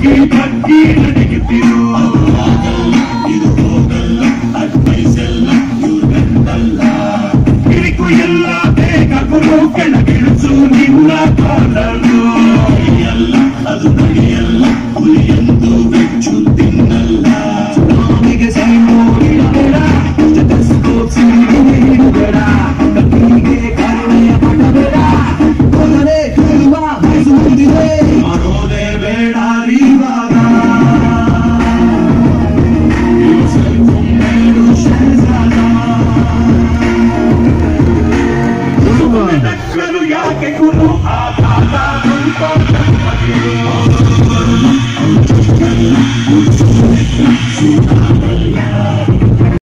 తగ్గి తగ్గి నడిగితిరు ಇದು ಹೋಗಲ್ಲ ಅನ್ವಯಿಸಲ್ಲ ಇವ್ರಲ್ಲ ಕಿರಿಕು ಎಲ್ಲ ಬೇಗ ಗುರು ಕೆಳಗಿಳಿಸು ನಿನ್ನ ಕಾಲನು ಅಲ್ಲ ಅದು ನಡೆಯಲ್ಲ ಹುಲಿಯಂದು ಬೆಚ್ಚು ತಿನ್ನಲ್ಲ ನಾವಿಗೆ ಸೈ ನೋಡಿ ಜೊತೆ ಸ್ಪೋರ್ಟ್ಸ್ ಬೇಡ ಕಣ್ಣಿಗೆ ಕಾರಣೆಯ ಪಡಬೇಡ ಕೊಲ್ಲರೆ ಕೇಳುವ ಬಯಸುವಂತಿದೆ Thank you.